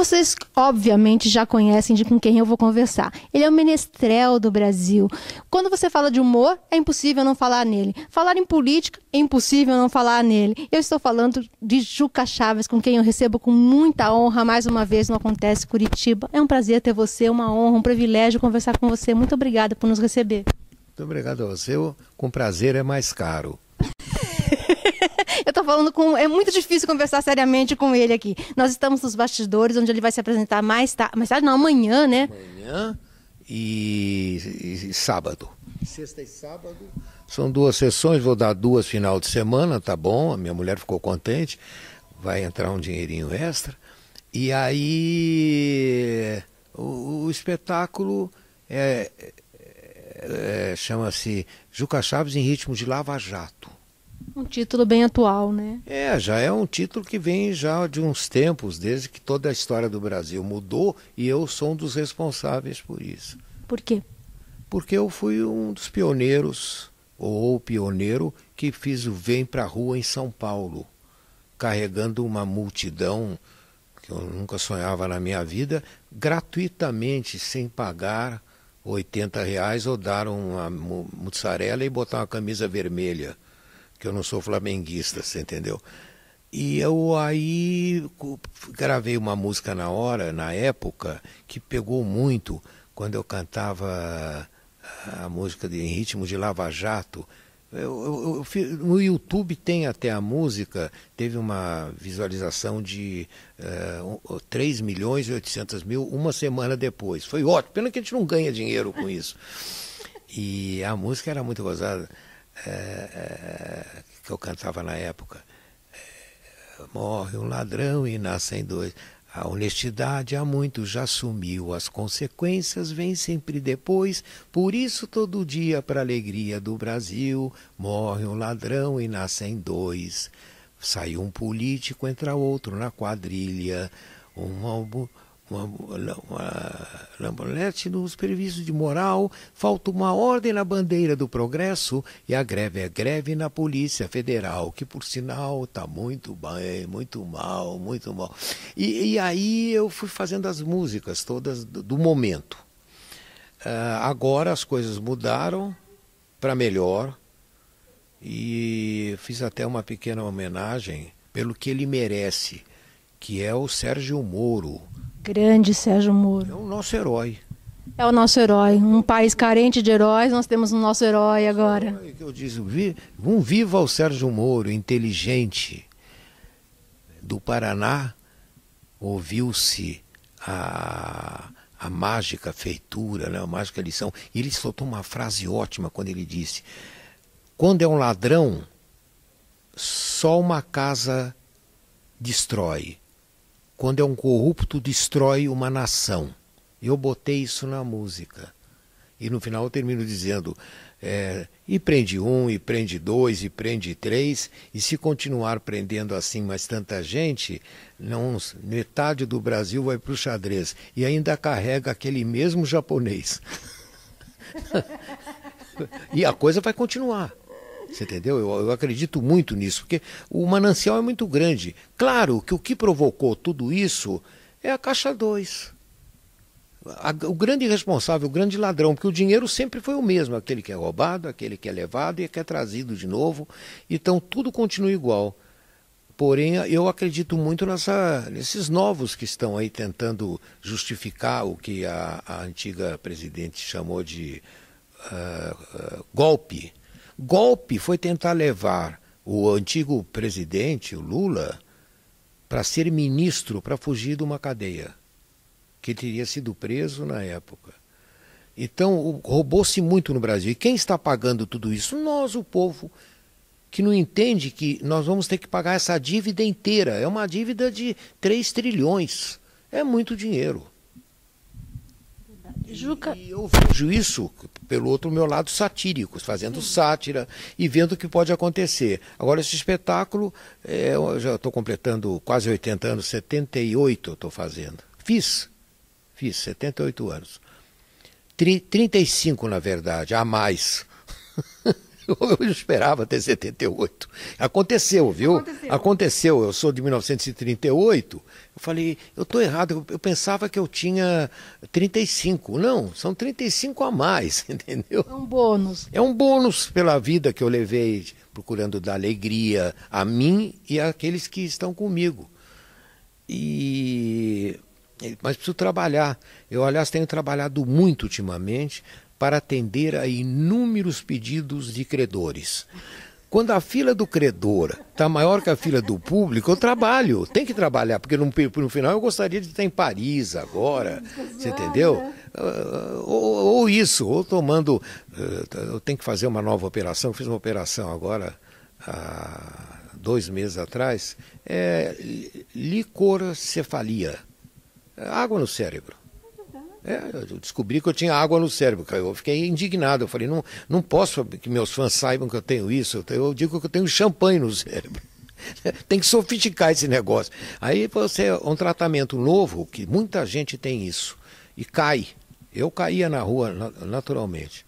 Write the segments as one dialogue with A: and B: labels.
A: Vocês, obviamente, já conhecem de com quem eu vou conversar. Ele é o menestrel do Brasil. Quando você fala de humor, é impossível não falar nele. Falar em política, é impossível não falar nele. Eu estou falando de Juca Chaves, com quem eu recebo com muita honra mais uma vez no Acontece Curitiba. É um prazer ter você, uma honra, um privilégio conversar com você. Muito obrigada por nos receber.
B: Muito obrigado a você. Com prazer é mais caro.
A: Falando com. É muito difícil conversar seriamente com ele aqui. Nós estamos nos bastidores, onde ele vai se apresentar mais tarde. Mais tarde, não, amanhã, né?
B: Amanhã e, e, e sábado. Sexta e sábado. São duas sessões, vou dar duas final de semana, tá bom? A minha mulher ficou contente. Vai entrar um dinheirinho extra. E aí. O, o espetáculo é, é, é, chama-se Juca Chaves em ritmo de Lava Jato.
A: Um título bem atual, né?
B: É, já é um título que vem já de uns tempos, desde que toda a história do Brasil mudou e eu sou um dos responsáveis por isso.
A: Por quê?
B: Porque eu fui um dos pioneiros, ou pioneiro, que fiz o Vem Pra Rua em São Paulo, carregando uma multidão que eu nunca sonhava na minha vida, gratuitamente, sem pagar 80 reais ou dar uma mussarela e botar uma camisa vermelha que eu não sou flamenguista, você entendeu? E eu aí gravei uma música na hora, na época, que pegou muito quando eu cantava a música de, em ritmo de Lava Jato. Eu, eu, eu, no YouTube tem até a música, teve uma visualização de uh, eh, 3 milhões e 800 mil uma semana depois. Foi ótimo, pena que a gente não ganha dinheiro com isso. E a música era muito gozada que eu cantava na época. É, morre um ladrão e nascem dois. A honestidade há muito já sumiu, as consequências vêm sempre depois, por isso todo dia, para alegria do Brasil, morre um ladrão e nascem dois. Sai um político, entra outro na quadrilha, um uma, uma lambolete no serviço de moral, falta uma ordem na bandeira do progresso e a greve é greve na Polícia Federal, que por sinal está muito bem, muito mal, muito mal. E, e, aí eu fui fazendo as músicas todas do, do momento. Uh, agora as coisas mudaram para melhor e fiz até uma pequena homenagem pelo que ele merece, que é o Sérgio Moro
A: Grande Sérgio Moro.
B: É o nosso herói.
A: É o nosso herói. Um país carente de heróis, nós temos o um nosso herói agora.
B: Que eu disse, um viva o Sérgio Moro, inteligente. Do Paraná ouviu-se a, a mágica feitura, né, a mágica lição. E ele soltou uma frase ótima quando ele disse: Quando é um ladrão, só uma casa destrói quando é um corrupto, destrói uma nação. Eu botei isso na música. E no final eu termino dizendo: é, e prende um, e prende dois, e prende três, e se continuar prendendo assim mais tanta gente, não, metade do Brasil vai para o xadrez. E ainda carrega aquele mesmo japonês. e a coisa vai continuar. Você entendeu? Eu, eu, acredito muito nisso, porque o manancial é muito grande. Claro que o que provocou tudo isso é a Caixa 2. o grande responsável, o grande ladrão, porque o dinheiro sempre foi o mesmo, aquele que é roubado, aquele que é levado e que é trazido de novo. Então tudo continua igual. Porém, eu acredito muito nessa, nesses novos que estão aí tentando justificar o que a, a antiga presidente chamou de uh, uh, golpe Golpe foi tentar levar o antigo presidente, o Lula, para ser ministro, para fugir de uma cadeia, que teria sido preso na época. Então, roubou-se muito no Brasil. E quem está pagando tudo isso? Nós, o povo, que não entende que nós vamos ter que pagar essa dívida inteira. É uma dívida de 3 trilhões. É muito dinheiro. Juca... E eu vejo isso pelo outro meu lado satírico, fazendo sátira e vendo o que pode acontecer. Agora, esse espetáculo, é, eu já estou completando quase 80 anos, 78 estou fazendo. Fiz, fiz, 78 anos. Tri, 35, na verdade, a mais. Eu esperava ter 78. Aconteceu, viu? Aconteceu. Aconteceu. Eu sou de 1938. Eu falei, eu estou errado. Eu pensava que eu tinha 35. Não, são 35 a mais, entendeu?
A: É um bônus.
B: É um bônus pela vida que eu levei, procurando dar alegria a mim e àqueles que estão comigo. E mas preciso trabalhar. Eu, aliás, tenho trabalhado muito ultimamente para atender a inúmeros pedidos de credores. Quando a fila do credor está maior que a fila do público, eu trabalho. Tem que trabalhar, porque no, no final eu gostaria de estar em Paris agora. Você entendeu? Uh, ou, ou, isso, ou tomando. Uh, eu tenho que fazer uma nova operação. fiz uma operação agora há dois meses atrás. É licorcefalia água no cérebro. É, eu descobri que eu tinha água no cérebro. Eu fiquei indignado. Eu falei, não, não posso que meus fãs saibam que eu tenho isso. Eu digo que eu tenho champanhe no cérebro. tem que sofisticar esse negócio. Aí você um tratamento novo, que muita gente tem isso. E cai. Eu caía na rua naturalmente.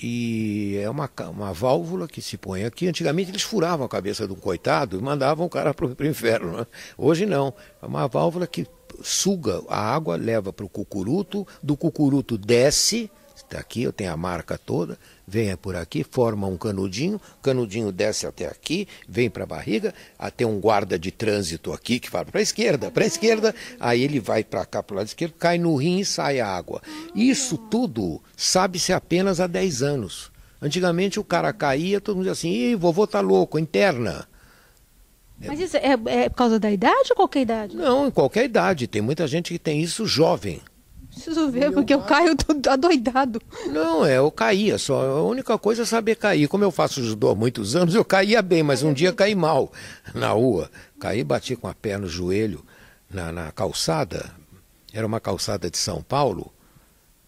B: E é uma, uma válvula que se põe aqui. Antigamente eles furavam a cabeça um coitado e mandavam o cara para o inferno. Né? Hoje não. É uma válvula que suga a água, leva para o cucuruto, do cucuruto desce, está aqui, eu tenho a marca toda, vem por aqui, forma um canudinho, canudinho desce até aqui, vem para a barriga, até um guarda de trânsito aqui que fala para a esquerda, para a esquerda, aí ele vai para cá para o lado esquerdo, cai no rim e sai a água. Isso tudo sabe-se apenas há 10 anos. Antigamente o cara caía, todo mundo dizia assim, Ih, vovô tá louco, interna.
A: Mas isso é, é por causa da idade ou qualquer idade?
B: Não, em qualquer idade. Tem muita gente que tem isso jovem.
A: Preciso ver, porque eu caio adoidado.
B: Não, é, eu caía só. A única coisa é saber cair. Como eu faço judô há muitos anos, eu caía bem, mas um dia caí mal na rua. Caí, bati com a pé no joelho na, na calçada. Era uma calçada de São Paulo,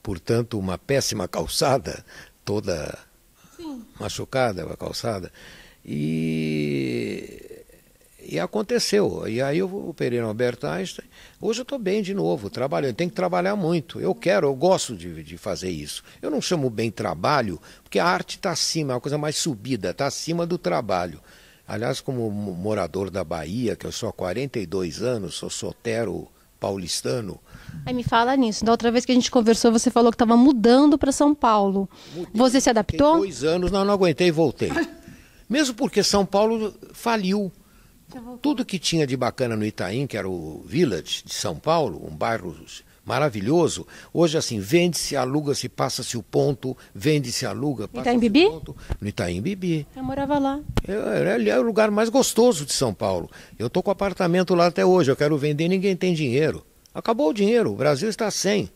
B: portanto, uma péssima calçada, toda Sim. machucada a calçada. E e aconteceu. E aí eu operei no Albert Einstein. Hoje eu estou bem de novo, trabalhando. Tem que trabalhar muito. Eu quero, eu gosto de, de fazer isso. Eu não chamo bem trabalho, porque a arte está acima, é uma coisa mais subida, está acima do trabalho. Aliás, como morador da Bahia, que eu sou há 42 anos, sou sotero paulistano.
A: Aí me fala nisso. Da outra vez que a gente conversou, você falou que estava mudando para São Paulo. Mudei, você se adaptou?
B: Dois anos, não, não aguentei e voltei. Mesmo porque São Paulo faliu. Tudo que tinha de bacana no Itaim, que era o Village de São Paulo, um bairro maravilhoso, hoje assim, vende-se, aluga-se, passa-se o ponto, vende-se, aluga,
A: passa-se Itaim Bibi? o
B: ponto. No Itaim Bibi.
A: Eu morava lá.
B: É, é, é o lugar mais gostoso de São Paulo. Eu estou com apartamento lá até hoje, eu quero vender ninguém tem dinheiro. Acabou o dinheiro, o Brasil está sem.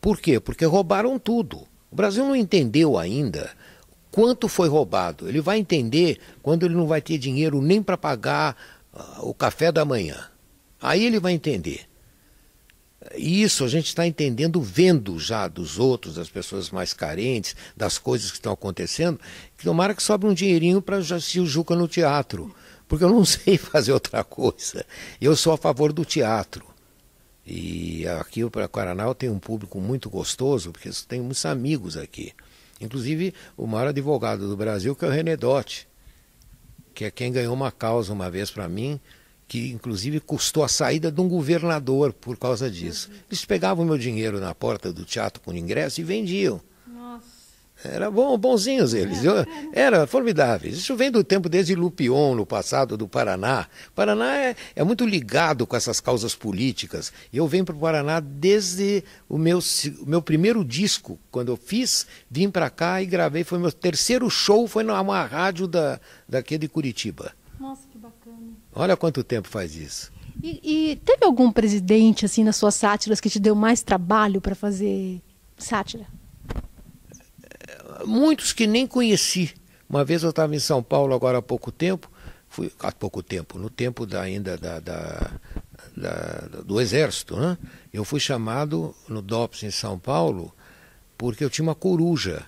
B: Por quê? Porque roubaram tudo. O Brasil não entendeu ainda quanto foi roubado. Ele vai entender quando ele não vai ter dinheiro nem para pagar uh, o café da manhã. Aí ele vai entender. Isso a gente está entendendo vendo já dos outros, das pessoas mais carentes, das coisas que estão acontecendo. Que tomara que sobe um dinheirinho para assistir o Juca no teatro. Porque eu não sei fazer outra coisa. Eu sou a favor do teatro. E aqui para Paraná tenho um público muito gostoso, porque eu tenho muitos amigos aqui. Inclusive o maior advogado do Brasil, que é o René Dotti, que é quem ganhou uma causa uma vez para mim, que inclusive custou a saída de um governador por causa disso. Eles pegavam meu dinheiro na porta do teatro com ingresso e vendiam. Era bom, bonzinhos eles. Era formidáveis. Isso vem do tempo desde Lupion, no passado, do Paraná. Paraná é, é muito ligado com essas causas políticas. Eu venho para o Paraná desde o meu, o meu primeiro disco. Quando eu fiz, vim para cá e gravei. Foi meu terceiro show, foi numa rádio da, daqui de Curitiba.
A: Nossa, que bacana.
B: Olha quanto tempo faz isso.
A: E, e teve algum presidente, assim, nas suas sátiras que te deu mais trabalho para fazer sátira?
B: Muitos que nem conheci. Uma vez eu estava em São Paulo agora há pouco tempo, fui há pouco tempo, no tempo da, ainda da, da, da, do Exército, né? Eu fui chamado no DOPS em São Paulo porque eu tinha uma coruja.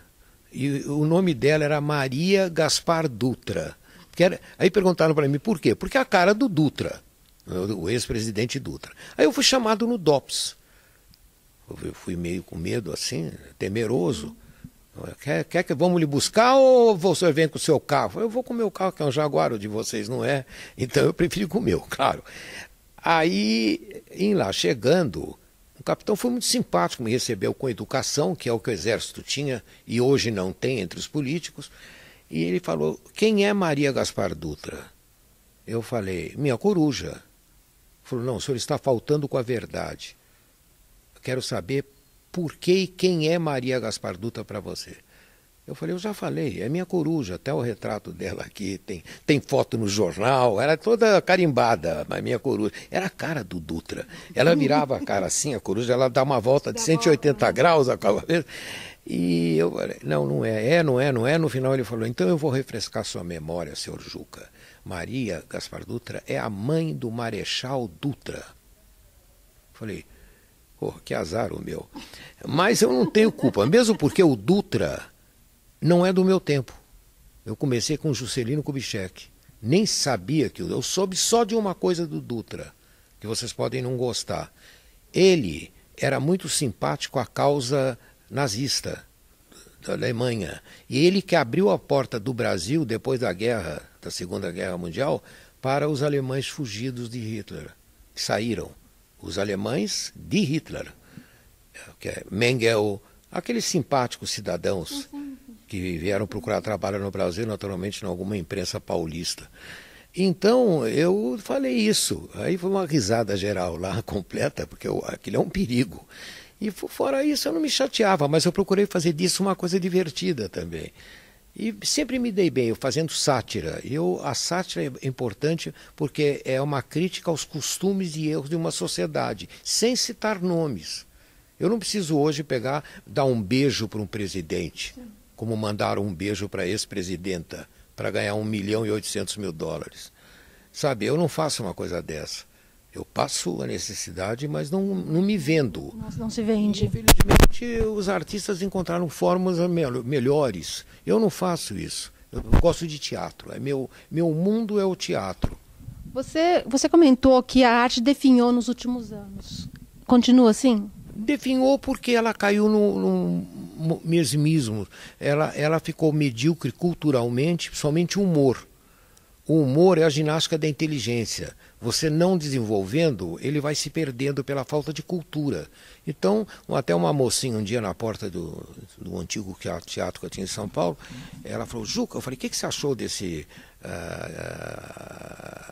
B: E o nome dela era Maria Gaspar Dutra. Era, aí perguntaram para mim por quê? Porque é a cara do Dutra, o ex-presidente Dutra. Aí eu fui chamado no DOPS. Eu fui meio com medo assim, temeroso. Quer, quer que vamos lhe buscar ou você vem com o seu carro? Eu vou com o meu carro, que é um Jaguar, de vocês não é. Então eu prefiro com o meu, claro. Aí, em lá, chegando, o capitão foi muito simpático, me recebeu com educação, que é o que o exército tinha e hoje não tem entre os políticos. E ele falou: Quem é Maria Gaspar Dutra? Eu falei: Minha coruja. Ele falou: Não, o senhor está faltando com a verdade. Eu quero saber por que e quem é Maria Gaspar Dutra para você. Eu falei, eu já falei, é minha coruja, até o retrato dela aqui, tem, tem foto no jornal, era toda carimbada, mas minha coruja. Era a cara do Dutra. Ela virava a cara assim, a coruja, ela dá uma volta de 180 graus a cabeça. E eu falei, não, não é, é, não é, não é. No final ele falou, então eu vou refrescar sua memória, senhor Juca. Maria Gaspar Dutra é a mãe do Marechal Dutra. Falei, oh, que azar o meu. Mas eu não tenho culpa, mesmo porque o Dutra não é do meu tempo. Eu comecei com Juscelino Kubitschek. Nem sabia que eu soube só de uma coisa do Dutra, que vocês podem não gostar. Ele era muito simpático à causa nazista da Alemanha. E ele que abriu a porta do Brasil depois da guerra, da Segunda Guerra Mundial, para os alemães fugidos de Hitler, que saíram. Os alemães de Hitler, que é Mengel, aqueles simpáticos cidadãos. Que vieram procurar trabalho no Brasil, naturalmente, em alguma imprensa paulista. Então, eu falei isso. Aí foi uma risada geral lá, completa, porque eu, aquilo é um perigo. E fora isso, eu não me chateava, mas eu procurei fazer disso uma coisa divertida também. E sempre me dei bem, eu fazendo sátira. Eu, a sátira é importante porque é uma crítica aos costumes e erros de uma sociedade, sem citar nomes. Eu não preciso hoje pegar, dar um beijo para um presidente. Como mandar um beijo para a ex-presidenta para ganhar 1 milhão e 800 mil dólares. Sabe, eu não faço uma coisa dessa. Eu passo a necessidade, mas não, não me vendo.
A: Nossa, não se vende.
B: Infelizmente, os artistas encontraram formas melhores. Eu não faço isso. Eu gosto de teatro. É meu, meu mundo é o teatro.
A: Você, você comentou que a arte definhou nos últimos anos. Continua assim?
B: Definhou porque ela caiu num, mesmismo. Ela, ela ficou medíocre culturalmente, somente o humor. O humor é a ginástica da inteligência. Você não desenvolvendo, ele vai se perdendo pela falta de cultura. Então, até uma mocinha um dia na porta do, do antigo teatro que eu tinha em São Paulo, ela falou, Juca, eu falei, o que, que você achou desse uh,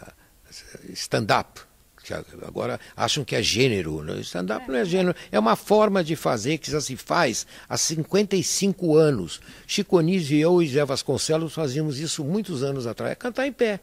B: uh, stand-up? Agora acham que é gênero. Né? Stand-up não é gênero, é uma forma de fazer que já se faz há 55 anos. Chico Anísio e eu e Zé Vasconcelos fazíamos isso muitos anos atrás, é cantar em pé.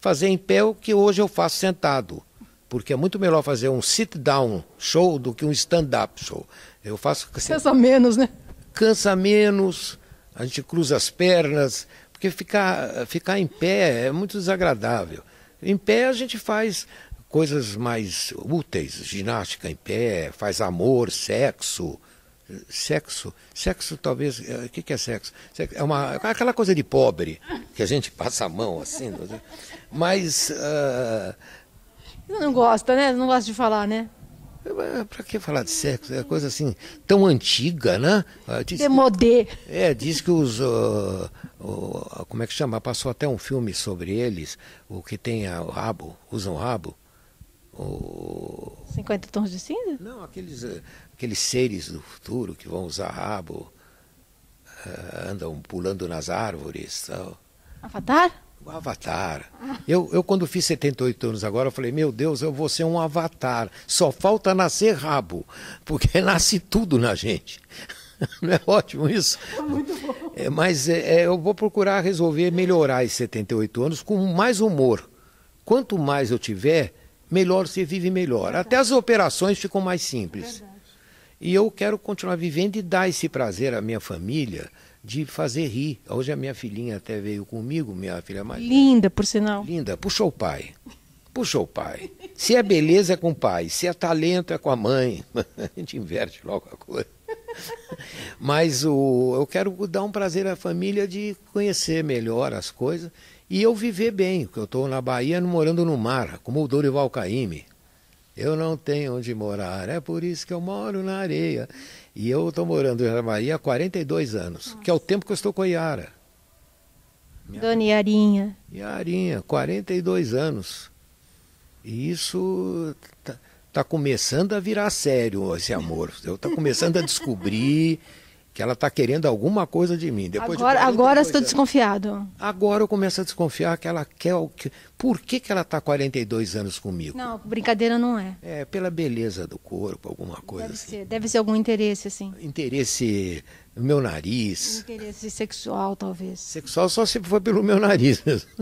B: Fazer em pé o que hoje eu faço sentado. Porque é muito melhor fazer um sit-down show do que um stand-up show. Eu faço.
A: Cansa menos, né?
B: Cansa menos, a gente cruza as pernas, porque ficar, ficar em pé é muito desagradável. Em pé a gente faz coisas mais úteis, ginástica em pé, faz amor, sexo. Sexo, sexo talvez, eh, o que, é sexo? É uma, aquela coisa de pobre, que a gente passa a mão assim, mas... Uh...
A: Não gosta, né? Não gosta de falar, né?
B: Para que falar de sexo? É coisa assim tão antiga, né?
A: Ah, diz, Demodê.
B: É, diz que os. Uh, uh, como é que chama? Passou até um filme sobre eles, o que tem o rabo, usam rabo.
A: O... 50 tons de cinza?
B: Não, aqueles, uh, aqueles seres do futuro que vão usar rabo, andam pulando nas árvores. Tal.
A: Avatar?
B: O Avatar. Eu, eu, quando fiz 78 anos agora, eu falei, meu Deus, eu vou ser um avatar. Só falta nascer rabo, porque nasce tudo na gente. Não é ótimo isso?
A: É muito bom.
B: É, mas é, é, eu vou procurar resolver melhorar esses 78 anos com mais humor. Quanto mais eu tiver, melhor você vive melhor. Até as operações ficam mais simples. E eu quero continuar vivendo e dar esse prazer à minha família de fazer rir. Hoje a minha filhinha até veio comigo, minha filha mais.
A: Linda, por sinal.
B: Linda, puxou o pai. Puxou o pai. Se é beleza é com o pai, se é talento é com a mãe. A gente inverte logo a coisa. Mas o, eu quero dar um prazer à família de conhecer melhor as coisas e eu viver bem, porque eu estou na Bahia morando no mar, como o Dorival Caymmi. Eu não tenho onde morar, é por isso que eu moro na areia. E eu estou morando em Maria há 42 anos, Nossa. que é o tempo que eu estou com a Yara.
A: Minha... Dona Yarinha.
B: Yarinha, 42 anos. E isso está tá começando a virar sério, esse amor. Eu estou começando a descobrir que ela está querendo alguma coisa de mim.
A: Depois agora, de agora estou desconfiado.
B: Agora eu começo a desconfiar que ela quer o que. Por que, que ela está 42 anos comigo?
A: Não, brincadeira não é.
B: É pela beleza do corpo, alguma coisa
A: deve
B: assim.
A: Ser, deve ser algum interesse, assim.
B: Interesse no meu nariz.
A: Interesse sexual, talvez.
B: Sexual só se for pelo meu nariz mesmo.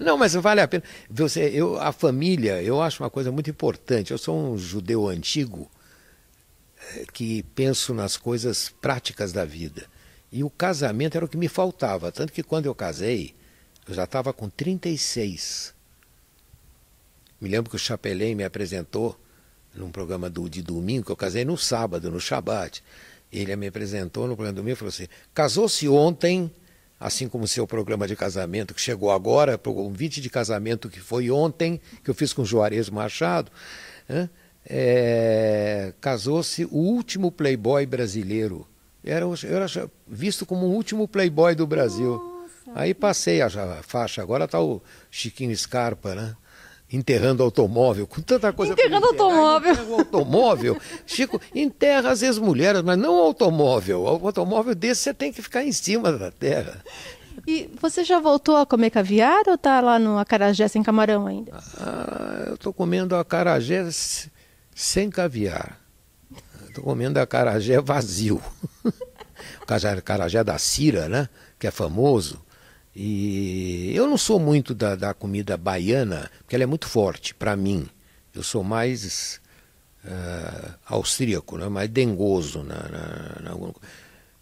B: Não, mas vale a pena. Você, eu, a família, eu acho uma coisa muito importante. Eu sou um judeu antigo que penso nas coisas práticas da vida. E o casamento era o que me faltava. Tanto que quando eu casei, eu já estava com 36. Me lembro que o Chapelin me apresentou num programa do, de domingo, que eu casei no sábado, no Shabat. Ele me apresentou no programa de domingo e falou assim: casou-se ontem, assim como o seu programa de casamento, que chegou agora, o convite de casamento que foi ontem, que eu fiz com Juarez Machado. Né? É, casou-se o último playboy brasileiro. Era, eu era visto como o último playboy do Brasil. Nossa. Aí passei a faixa, agora está o Chiquinho Scarpa, né? Enterrando automóvel, com tanta coisa
A: Enterrando automóvel.
B: Enterra automóvel. Chico, enterra as ex-mulheres, mas não o automóvel. O automóvel desse você tem que ficar em cima da terra.
A: E você já voltou a comer caviar ou está lá no acarajé sem camarão ainda?
B: Ah, eu estou comendo acarajé sem caviar. Estou comendo acarajé vazio. o acarajé da Cira, né? Que é famoso. E eu não sou muito da, da comida baiana, porque ela é muito forte para mim. Eu sou mais uh, austríaco, né? mais dengoso na, na, na,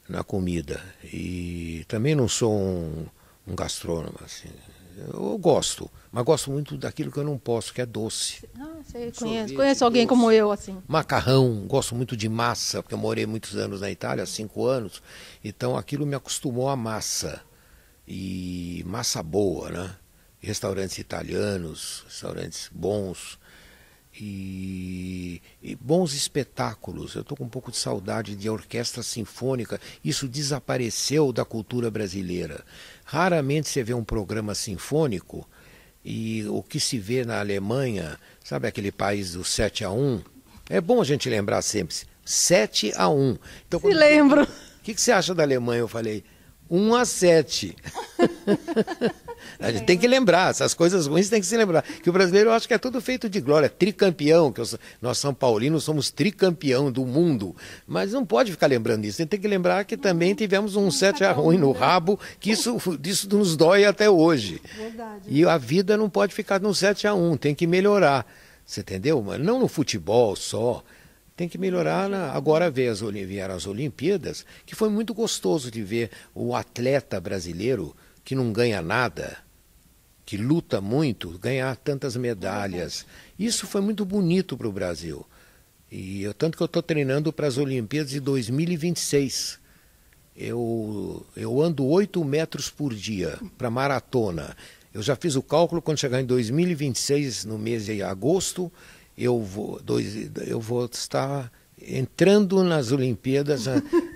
B: na, comida. E também não sou um, um gastrônomo. Assim. Eu gosto, mas gosto muito daquilo que eu não posso, que é doce.
A: Ah, você conhece, conhece alguém doce. como eu, assim.
B: Macarrão, gosto muito de massa, porque eu morei muitos anos na Itália, cinco anos. Então aquilo me acostumou a massa. E massa boa, né? Restaurantes italianos, restaurantes bons. E, e, bons espetáculos. Eu estou com um pouco de saudade de orquestra sinfônica. Isso desapareceu da cultura brasileira. Raramente você vê um programa sinfônico e o que se vê na Alemanha, sabe aquele país do 7 a 1? É bom a gente lembrar sempre, 7 a 1.
A: Então, se lembro.
B: O que, que você acha da Alemanha? Eu falei, 1 a 7. A gente tem que lembrar, essas coisas ruins tem que se lembrar. Que o brasileiro eu acho que é tudo feito de glória, tricampeão, que nós São Paulinos somos tricampeão do mundo. Mas não pode ficar lembrando isso. Tem que lembrar que também tivemos um sete a ruim no rabo, que isso, isso nos dói até hoje. Verdade. E a vida não pode ficar no 7 a 1 tem que melhorar. Você entendeu? Mas não no futebol só tem que melhorar. Na... Agora vieram as Olimpíadas, que foi muito gostoso de ver o atleta brasileiro que não ganha nada, que luta muito, ganhar tantas medalhas. Isso foi muito bonito para o Brasil. E eu, tanto que eu estou treinando para as Olimpíadas de 2026. Eu, eu ando 8 metros por dia para maratona. Eu já fiz o cálculo, quando chegar em 2026, no mês de agosto, eu vou, dois, eu vou estar entrando nas Olimpíadas,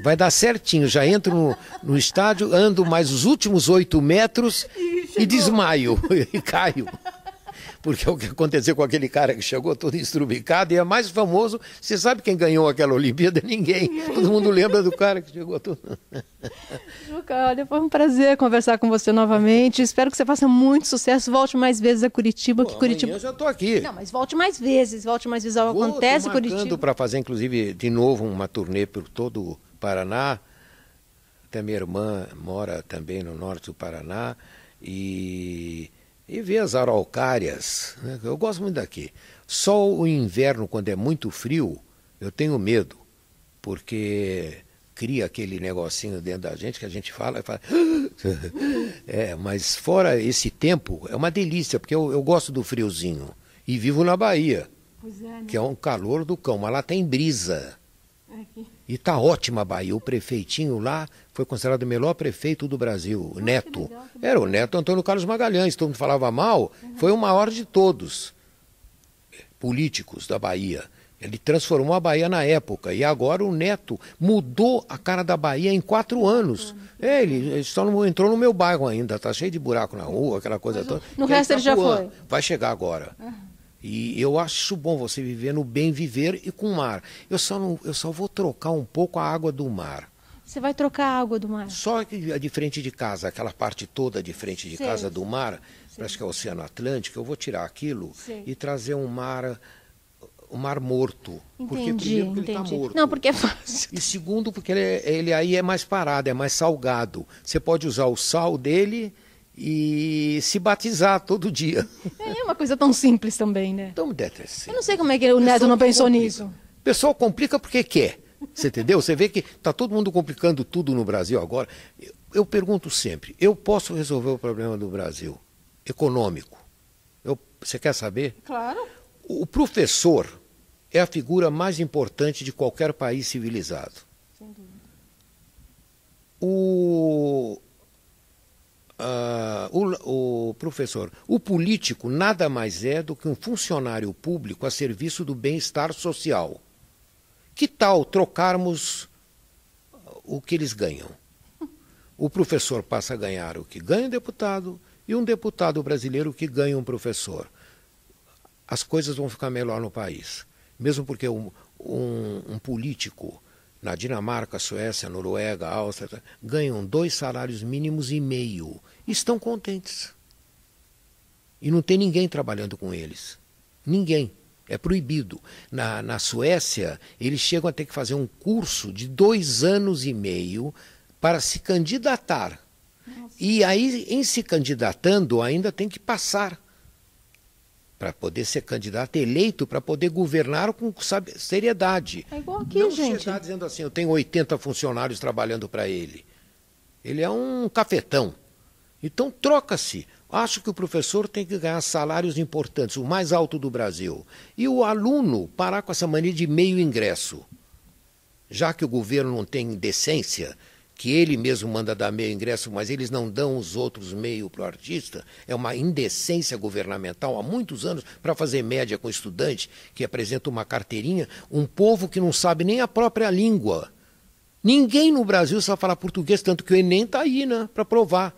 B: vai dar certinho. Já entro no, no estádio, ando mais os últimos oito metros e, e desmaio e caio. Porque o que aconteceu com aquele cara que chegou todo estrubicado e é mais famoso. Você sabe quem ganhou aquela Olimpíada? Ninguém. Todo mundo lembra do cara que chegou todo.
A: Juca, olha, foi um prazer conversar com você novamente. Espero que você faça muito sucesso. Volte mais vezes a Curitiba. Pô, que Curitiba...
B: Eu já estou aqui.
A: Não, mas volte mais vezes. Volte mais vezes. Vou, Acontece
B: tô
A: Curitiba.
B: para fazer, inclusive, de novo uma turnê por todo o Paraná. Até minha irmã mora também no norte do Paraná. E e ver as araucárias. Né? Eu gosto muito daqui. Só o inverno, quando é muito frio, eu tenho medo, porque cria aquele negocinho dentro da gente que a gente fala e fala. é, mas fora esse tempo, é uma delícia, porque eu, eu gosto do friozinho. E vivo na Bahia, é, né? que é um calor do cão, mas lá tem brisa. Aqui. E tá ótima a Bahia. O prefeitinho lá foi considerado o melhor prefeito do Brasil, o Neto. Legal, Era o Neto Antônio Carlos Magalhães. Todo mundo falava mal, uhum. foi o maior de todos. políticos da Bahia. Ele transformou a Bahia na época. E agora o Neto mudou a cara da Bahia em quatro anos. É, ele só não entrou no meu bairro ainda. Está cheio de buraco na rua, aquela coisa toda.
A: No resto ele já foi.
B: Vai chegar agora. Uhum. E eu acho bom você viver no bem viver e com o mar. Eu só, não, eu só vou trocar um pouco a água do mar.
A: Você vai trocar a água do mar?
B: Só de frente de casa, aquela parte toda de frente de Sei. casa do mar, parece que é o Oceano Atlântico, eu vou tirar aquilo Sei. e trazer um mar o mar morto.
A: Entendi, porque primeiro porque
B: ele
A: está
B: morto.
A: Não, porque é fácil.
B: E segundo porque ele, ele, aí é mais parado, é mais salgado. Você pode usar o sal dele e se batizar todo dia.
A: É uma coisa tão simples também, né?
B: Então deve ser.
A: Eu não sei como é que o Neto não pensou
B: complica.
A: nisso.
B: O pessoal complica porque quer. Você entendeu? Você vê que está todo mundo complicando tudo no Brasil agora. Eu, eu, pergunto sempre: eu posso resolver o problema do Brasil econômico? Eu, você quer saber?
A: Claro.
B: O, o professor é a figura mais importante de qualquer país civilizado. Sem dúvida. O, uh, o, o, professor, o político nada mais é do que um funcionário público a serviço do bem-estar social. Que tal trocarmos o que eles ganham? O professor passa a ganhar o que ganha um deputado e um deputado brasileiro o que ganha um professor. As coisas vão ficar melhor no país. Mesmo porque um, um, um político na Dinamarca, Suécia, Noruega, Áustria, ganham dois salários mínimos e meio. Estão contentes. E não tem ninguém trabalhando com eles. Ninguém. É proibido. Na, na Suécia, eles chegam a ter que fazer um curso de dois anos e meio para se candidatar. Nossa. E aí, em se candidatando, ainda tem que passar para poder ser candidato eleito, para poder governar com sabe, seriedade.
A: É igual aqui,
B: Não
A: gente.
B: chegar dizendo assim, eu tenho 80 funcionários trabalhando para ele. Ele é um cafetão. Então troca-se. Acho que o professor tem que ganhar salários importantes, o mais alto do Brasil. E o aluno parar com essa mania de meio ingresso. Já que o governo não tem decência, que ele mesmo manda dar meio ingresso, mas eles não dão os outros meio para o artista, é uma indecência governamental há muitos anos para fazer média com estudante que apresenta uma carteirinha, um povo que não sabe nem a própria língua. Ninguém no Brasil sabe falar português, tanto que o Enem está aí né, para provar.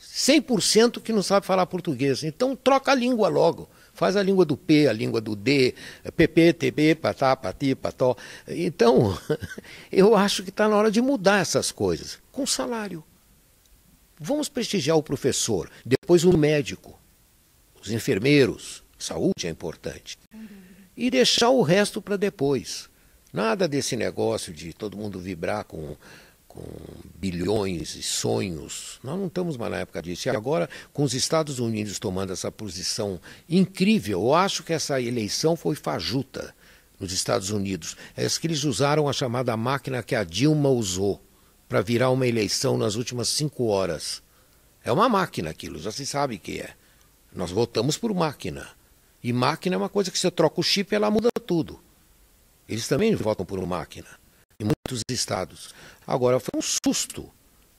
B: 100% que não sabe falar português. Então troca a língua logo. Faz a língua do P, a língua do D, PP, TB, patá, pati, pató. Então, eu acho que está na hora de mudar essas coisas. Com salário. Vamos prestigiar o professor, depois o médico, os enfermeiros. Saúde é importante. E deixar o resto para depois. Nada desse negócio de todo mundo vibrar com com bilhões e sonhos. Nós não estamos mais na época disso. E agora, com os Estados Unidos tomando essa posição incrível, eu acho que essa eleição foi fajuta nos Estados Unidos. É que eles usaram a chamada máquina que a Dilma usou para virar uma eleição nas últimas cinco horas. É uma máquina aquilo, já se sabe que é. Nós votamos por máquina. E máquina é uma coisa que você troca o chip e ela muda tudo. Eles também votam por máquina muitos estados. Agora, foi um susto.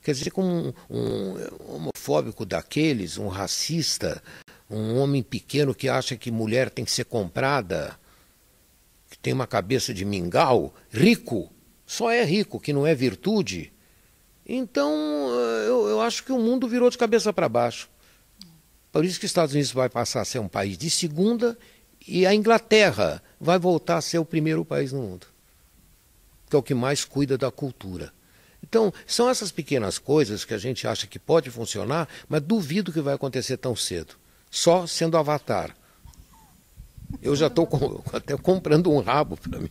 B: Quer dizer, com um, um homofóbico daqueles, um racista, um homem pequeno que acha que mulher tem que ser comprada, que tem uma cabeça de mingau, rico, só é rico, que não é virtude. Então, eu, eu acho que o mundo virou de cabeça para baixo. Por isso que os Estados Unidos vai passar a ser um país de segunda e a Inglaterra vai voltar a ser o primeiro país no mundo que é o que mais cuida da cultura. Então, são essas pequenas coisas que a gente acha que pode funcionar, mas duvido que vai acontecer tão cedo. Só sendo avatar. Eu já estou com, até comprando um rabo para mim.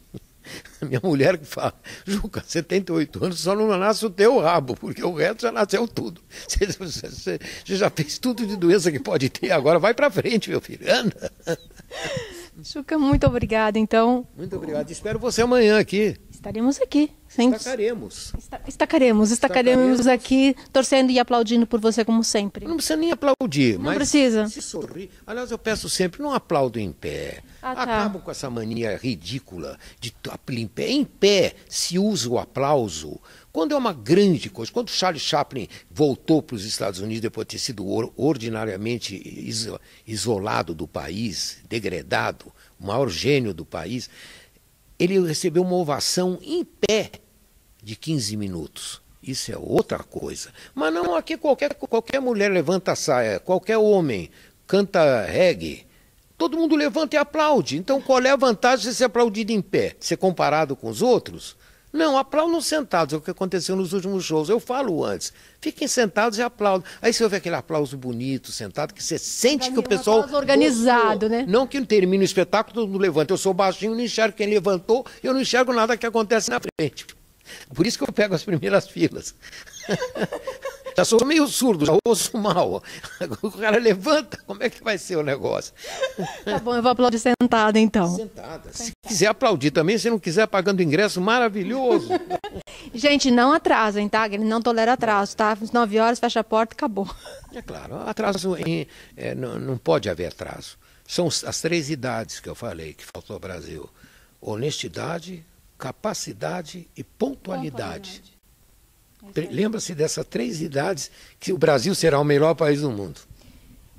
B: A minha mulher que fala, Juca, 78 anos, só não nasce o teu rabo, porque o resto já nasceu tudo. Você, você, você já fez tudo de doença que pode ter, agora vai para frente, meu filho, anda.
A: Juca, muito obrigada, então.
B: Muito obrigado, espero você amanhã aqui.
A: Estaremos aqui.
B: Sem... Estacaremos.
A: Estacaremos, estacaremos aqui torcendo e aplaudindo por você como sempre.
B: Não precisa nem aplaudir,
A: não
B: mas
A: precisa.
B: se sorrir. Aliás, eu peço sempre, não aplaudo em pé. Ah, tá. Acabo com essa mania ridícula de em pé. Em pé se usa o aplauso quando é uma grande coisa. Quando Charles Chaplin voltou para os Estados Unidos depois de ter sido ordinariamente isolado do país, degradado, o maior gênio do país, ele recebeu uma ovação em pé de 15 minutos. Isso é outra coisa. Mas não aqui qualquer, qualquer mulher levanta a saia, qualquer homem canta reggae. Todo mundo levanta e aplaude. Então qual é a vantagem de ser aplaudido em pé? Ser comparado com os outros? Não, aplaudam sentados, é o que aconteceu nos últimos shows. Eu falo antes. Fiquem sentados e aplaudam. Aí você ouve aquele aplauso bonito, sentado, que você sente que o pessoal. Um
A: organizado, gostou. né?
B: Não que termine o espetáculo, todo mundo levanta. Eu sou baixinho, não enxergo quem levantou, eu não enxergo nada que acontece na frente. Por isso que eu pego as primeiras filas. Já sou meio surdo, já ouço mal. O cara levanta, como é que vai ser o negócio?
A: Tá bom, eu vou aplaudir sentada então.
B: Sentada. Se quiser aplaudir também, se não quiser pagando ingresso, maravilhoso.
A: Gente, não atrasem, tá? Ele não tolera atraso, tá? Às 9 horas, fecha a porta e acabou.
B: É claro, atraso em, é, não, não pode haver atraso. São as três idades que eu falei que faltou ao Brasil: honestidade, capacidade e pontualidade. pontualidade. Lembra-se dessas três idades que o Brasil será o melhor país do mundo.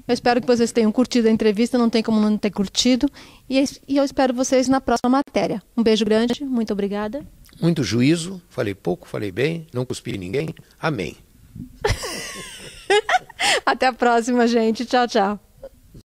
A: Eu espero que vocês tenham curtido a entrevista, não tem como não ter curtido. E, e eu espero vocês na próxima matéria. Um beijo grande, muito obrigada.
B: Muito juízo, falei pouco, falei bem, não cuspi ninguém. Amém.
A: Até a próxima, gente. Tchau, tchau.